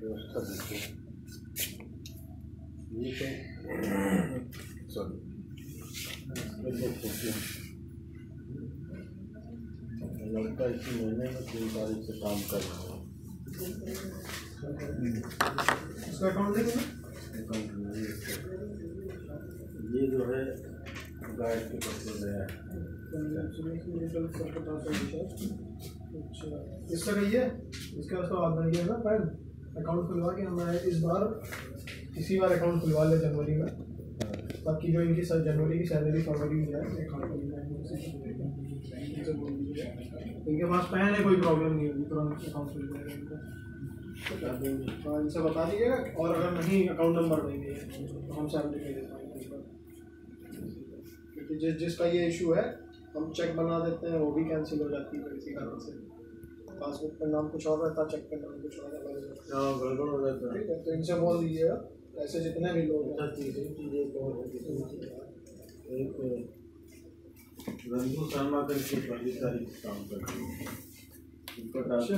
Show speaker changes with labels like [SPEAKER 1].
[SPEAKER 1] व्यवस्था देखिए ये तो सॉरी लड़का इसी महीने में तीन तारीख से काम कर रहा है ये जो है गाइड के पत्र गया है।
[SPEAKER 2] अच्छा। इसका कही है इसका उसका आधार किया ना पैन अकाउंट खुलवा के हमारे इस बार इसी बार अकाउंट खुलवा ले जनवरी में। बाकी जो इनकी सर जनवरी की सैलरी फरवरी में जाए अकाउंट इनके पास पैन है, कोई प्रॉब्लम नहीं होगी, तुरंत अकाउंट खुल जाएगा हाँ इनसे बता दीजिएगा, और अगर नहीं अकाउंट नंबर देंगे तो हम सैलरी दे पाएँगे जिस, जिसका ये इशू है, हम चेक बना देते हैं, वो भी कैंसिल हो जाती है, इसी कारण से। पासबुक पर नाम कुछ और रहता चेक पर नाम कुछ और रहता हो
[SPEAKER 1] हाँ हो है
[SPEAKER 2] ठीक है तो इनसे बोल दीजिएगा ऐसे जितने भी लोग
[SPEAKER 1] अच्छा
[SPEAKER 2] हैं
[SPEAKER 1] है तो एक रंजू शर्मा करके पहली तारीख काम करती है।
[SPEAKER 2] अच्छा।